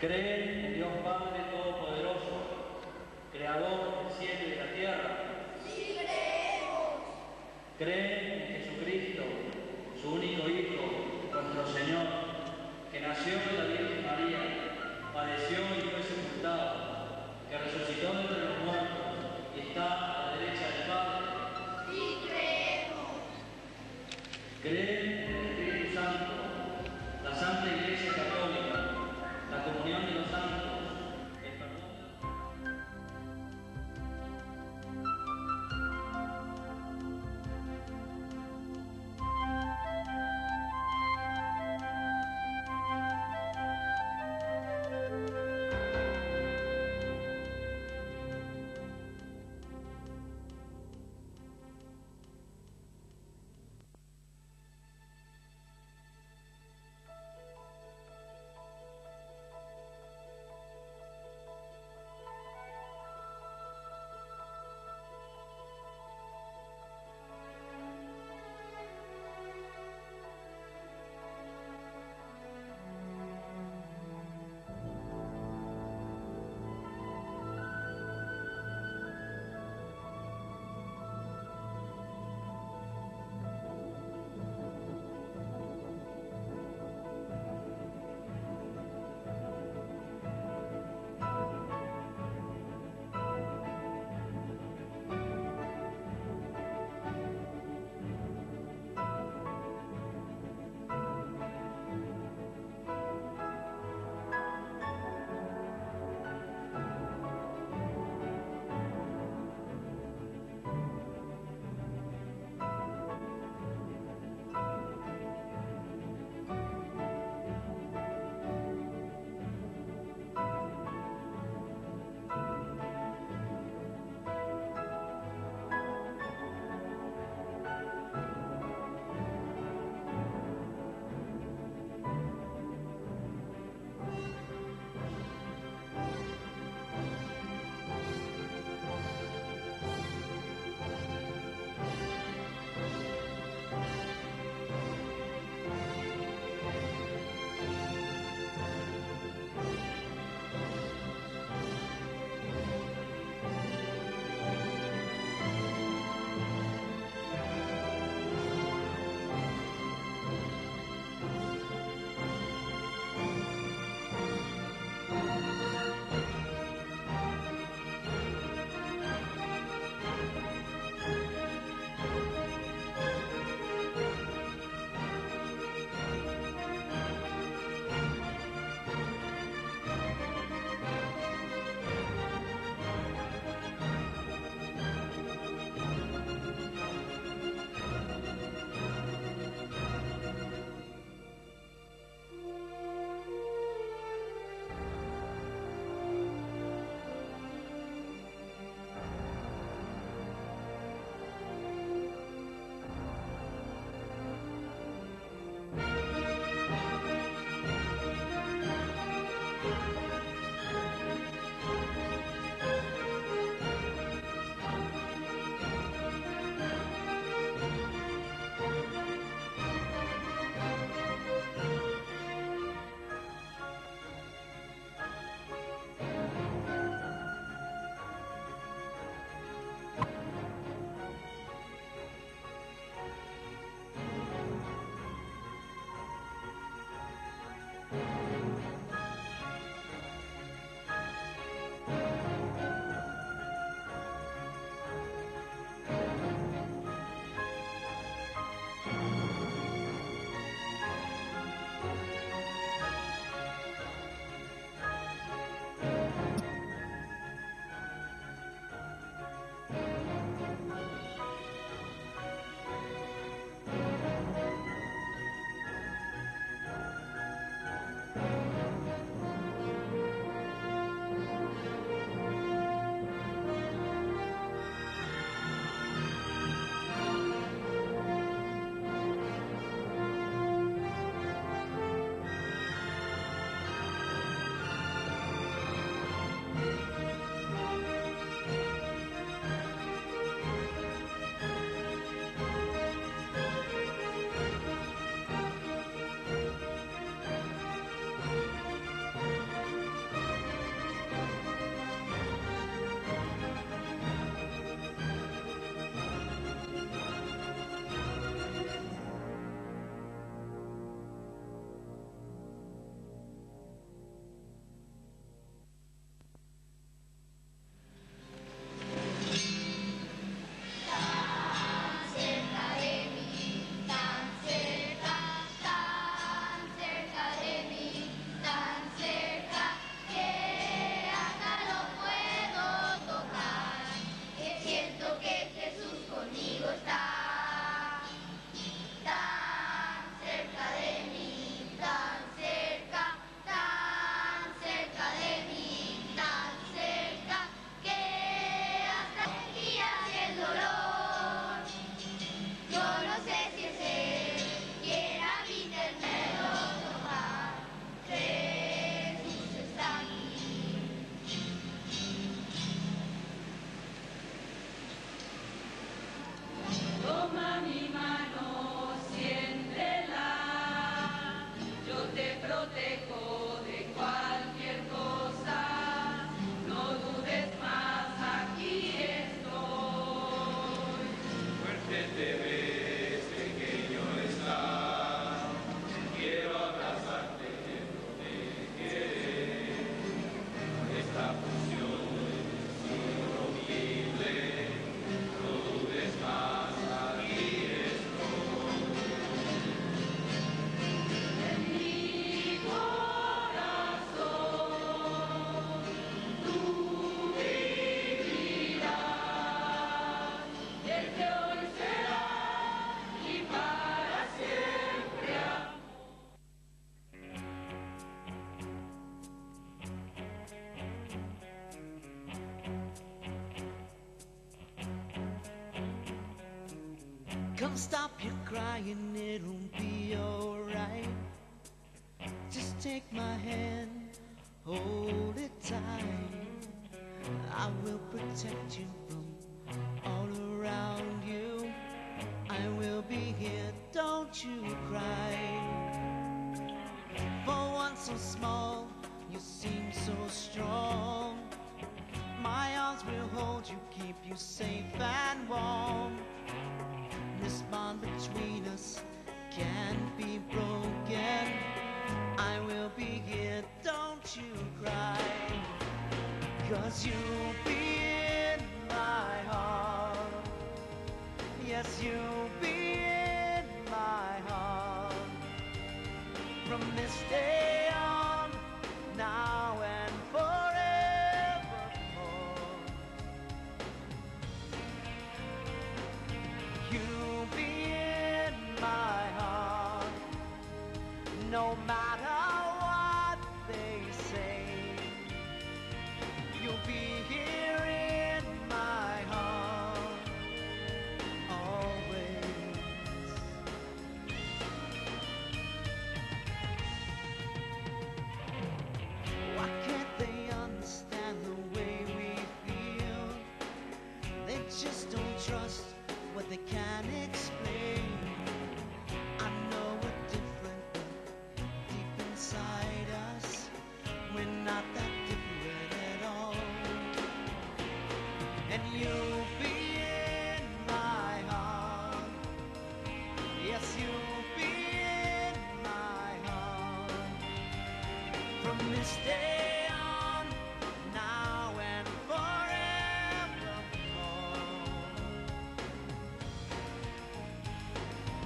¿Creen en Dios Padre Todopoderoso, Creador del cielo y de la tierra? Sí creemos. ¿Creen en Jesucristo, su único Hijo, nuestro Señor, que nació de la Virgen María, padeció y fue sepultado, que resucitó de entre los muertos y está a la derecha del Padre? Sí creemos. ¿Creen Come stop your crying, it'll be alright. Just take my hand, hold it tight. I will protect you from all around you. I will be here, don't you cry. For one so small, you seem so strong. My arms will hold you, keep you safe and warm. This bond between us can't be broken. I will be here, don't you cry. Cause you'll be in my heart. Yes, you'll no matter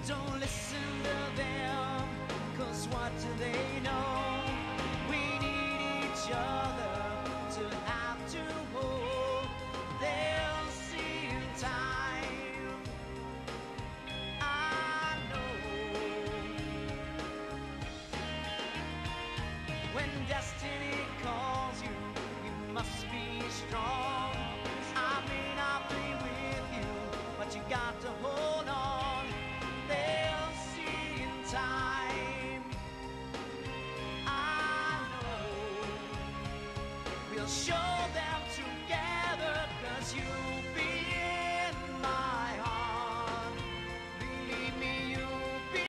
Don't listen to them, cause what do they know? We need each other to